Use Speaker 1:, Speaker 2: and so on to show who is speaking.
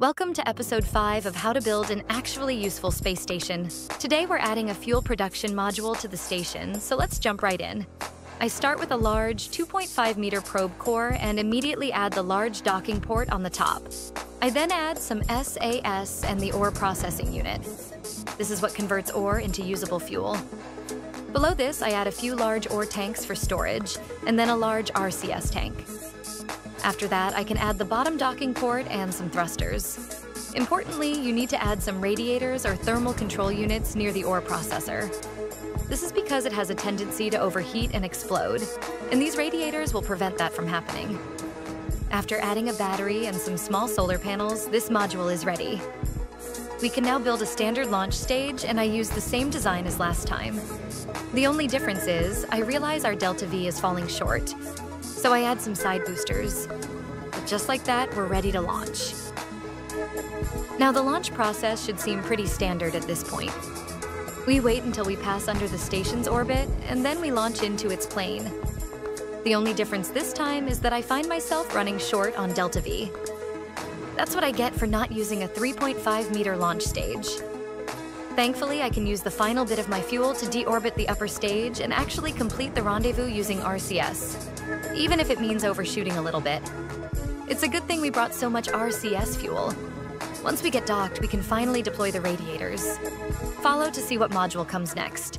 Speaker 1: Welcome to episode 5 of how to build an actually useful space station. Today we're adding a fuel production module to the station, so let's jump right in. I start with a large 2.5 meter probe core and immediately add the large docking port on the top. I then add some SAS and the ore processing unit. This is what converts ore into usable fuel. Below this, I add a few large ore tanks for storage, and then a large RCS tank. After that, I can add the bottom docking port and some thrusters. Importantly, you need to add some radiators or thermal control units near the ore processor. This is because it has a tendency to overheat and explode, and these radiators will prevent that from happening. After adding a battery and some small solar panels, this module is ready. We can now build a standard launch stage, and I use the same design as last time. The only difference is, I realize our Delta V is falling short, so I add some side boosters. But just like that, we're ready to launch. Now the launch process should seem pretty standard at this point. We wait until we pass under the station's orbit, and then we launch into its plane. The only difference this time is that I find myself running short on Delta V. That's what I get for not using a 3.5 meter launch stage. Thankfully, I can use the final bit of my fuel to deorbit the upper stage and actually complete the rendezvous using RCS, even if it means overshooting a little bit. It's a good thing we brought so much RCS fuel. Once we get docked, we can finally deploy the radiators. Follow to see what module comes next.